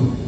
you.